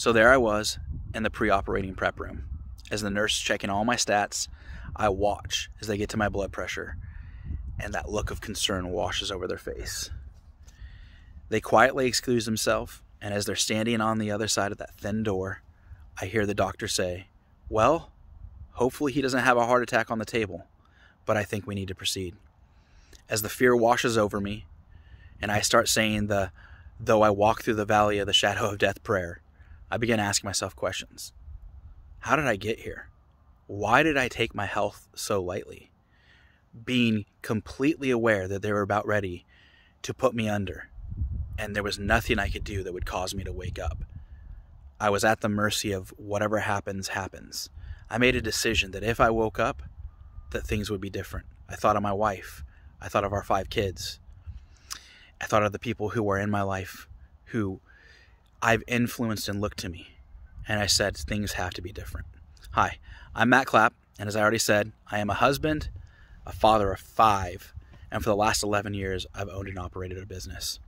So there I was in the pre operating prep room. As the nurse checking all my stats, I watch as they get to my blood pressure, and that look of concern washes over their face. They quietly excuse themselves, and as they're standing on the other side of that thin door, I hear the doctor say, Well, hopefully he doesn't have a heart attack on the table, but I think we need to proceed. As the fear washes over me, and I start saying the, though I walk through the valley of the shadow of death prayer, I began asking myself questions. How did I get here? Why did I take my health so lightly? Being completely aware that they were about ready to put me under, and there was nothing I could do that would cause me to wake up. I was at the mercy of whatever happens, happens. I made a decision that if I woke up, that things would be different. I thought of my wife. I thought of our five kids. I thought of the people who were in my life who I've influenced and looked to me. And I said, things have to be different. Hi, I'm Matt Clapp. And as I already said, I am a husband, a father of five. And for the last 11 years, I've owned and operated a business.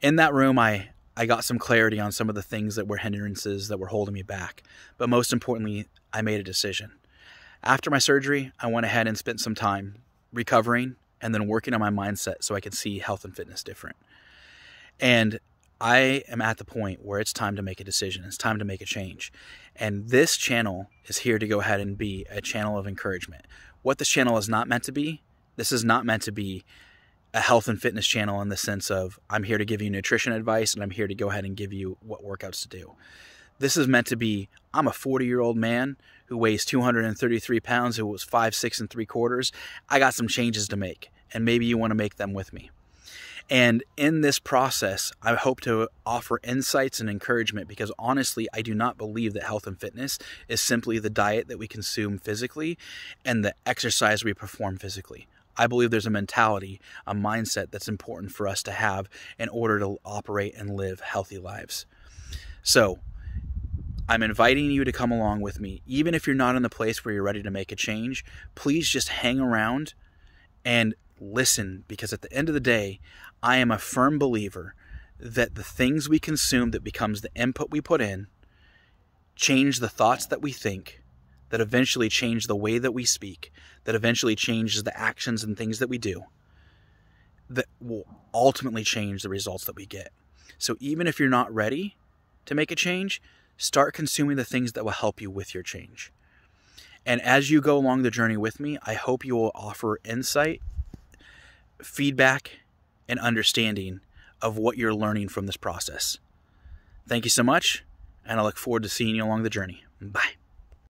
In that room, I, I got some clarity on some of the things that were hindrances that were holding me back. But most importantly, I made a decision. After my surgery, I went ahead and spent some time recovering and then working on my mindset so I could see health and fitness different. And I am at the point where it's time to make a decision. It's time to make a change. And this channel is here to go ahead and be a channel of encouragement. What this channel is not meant to be, this is not meant to be a health and fitness channel in the sense of I'm here to give you nutrition advice and I'm here to go ahead and give you what workouts to do. This is meant to be I'm a 40 year old man who weighs 233 pounds, who was five, six, and three quarters. I got some changes to make, and maybe you want to make them with me. And in this process, I hope to offer insights and encouragement because honestly, I do not believe that health and fitness is simply the diet that we consume physically and the exercise we perform physically. I believe there's a mentality, a mindset that's important for us to have in order to operate and live healthy lives. So, I'm inviting you to come along with me. Even if you're not in the place where you're ready to make a change, please just hang around and listen because at the end of the day, I am a firm believer that the things we consume that becomes the input we put in change the thoughts that we think that eventually change the way that we speak, that eventually changes the actions and things that we do, that will ultimately change the results that we get. So even if you're not ready to make a change, start consuming the things that will help you with your change. And as you go along the journey with me, I hope you will offer insight, feedback, and understanding of what you're learning from this process. Thank you so much, and I look forward to seeing you along the journey. Bye.